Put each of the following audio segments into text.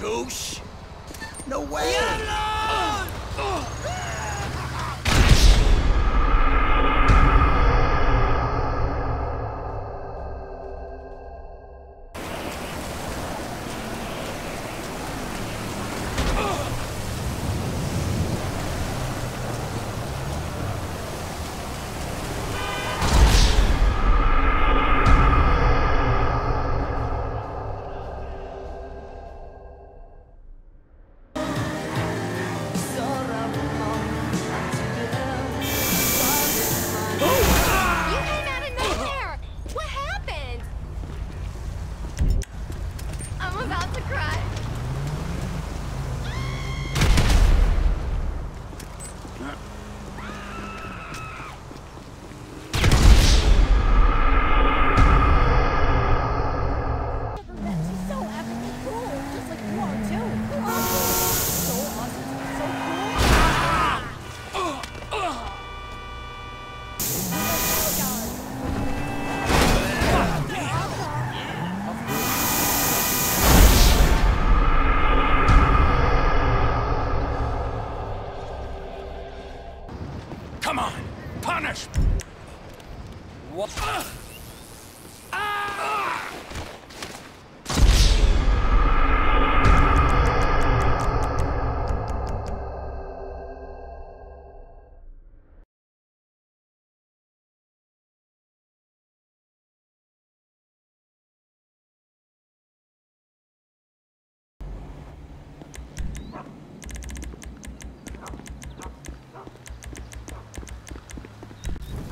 Goose? No way! Yellow!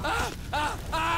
啊啊啊！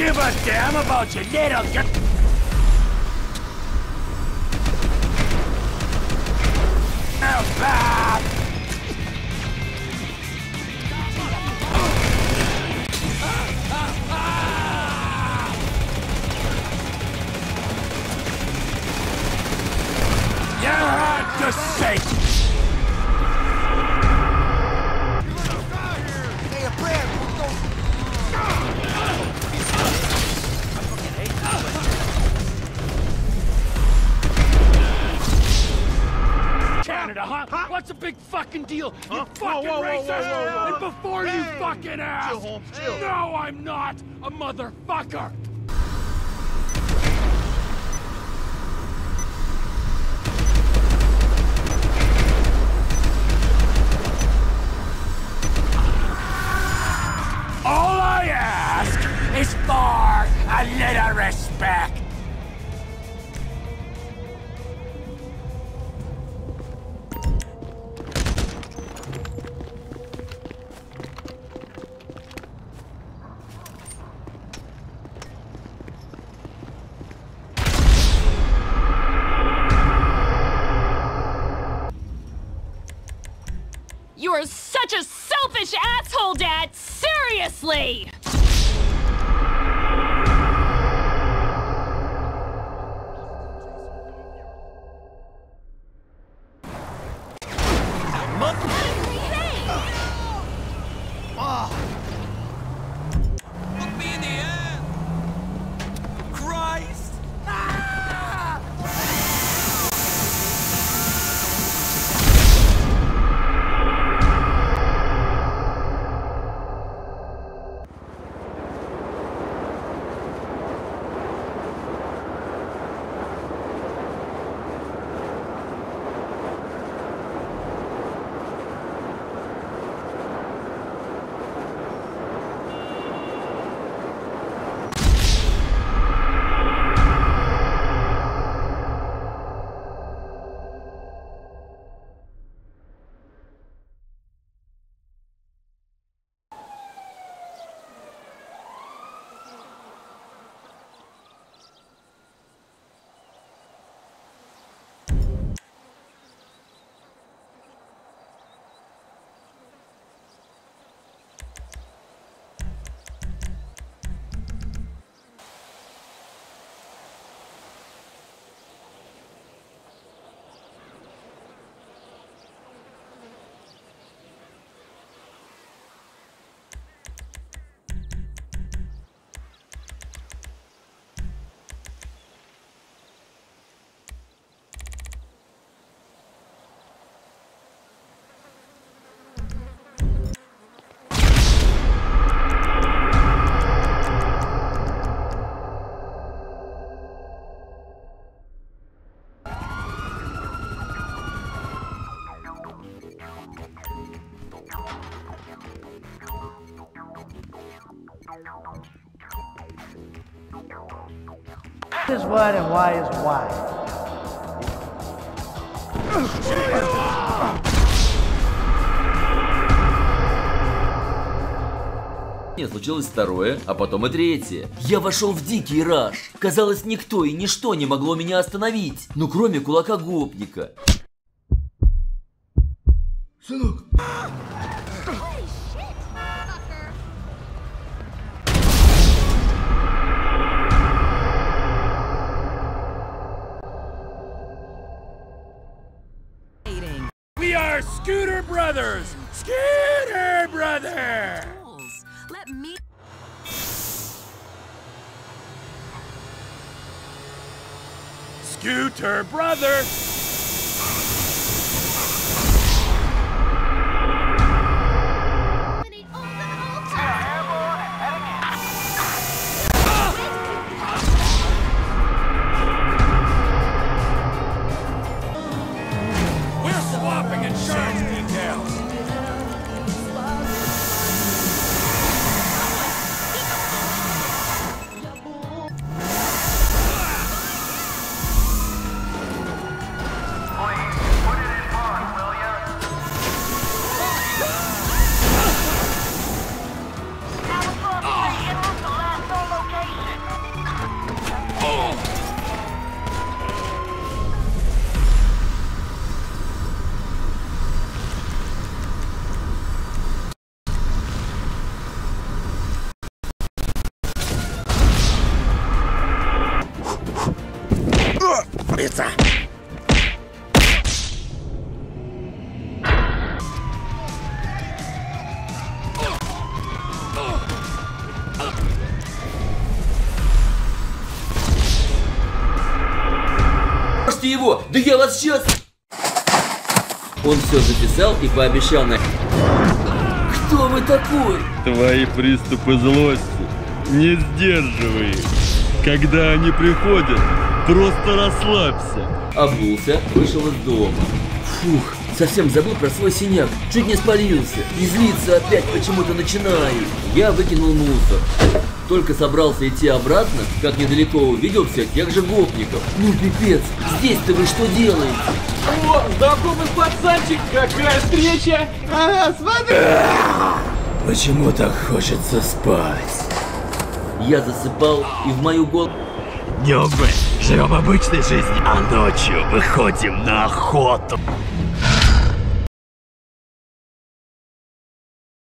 give a damn about your little big fucking deal? You fucking whoa, whoa, racist! whoa. And before you fucking ask! Chill, Holmes, chill. No, I'm not a motherfucker! Selfish asshole, Dad! Seriously! Is what and why is why. Нет, случилось второе, а потом и третье. Я вошел в дикий раж. Казалось, никто и ничто не могло меня остановить. Ну, кроме кулака гопника. Сынок, Brothers! Skinner Brother! Let me... Scooter Brother! Можете его! Да я вас сейчас... Он все записал и пообещал на... Кто вы такой? Твои приступы злости не сдерживай их. Когда они приходят, просто расслабься. Обулся, вышел из дома. Фух, совсем забыл про свой синяк. Чуть не спалился. И злиться опять почему-то начинаю. Я выкинул мусор. Только собрался идти обратно, как недалеко увидел всех тех же гопников. Ну пипец, здесь-то вы что делаете? О, знакомый пацанчик, какая встреча! Ага, смотри! Почему так хочется спать? Я засыпал, и в мою голову... Днем мы живем обычной жизнью, а ночью выходим на охоту.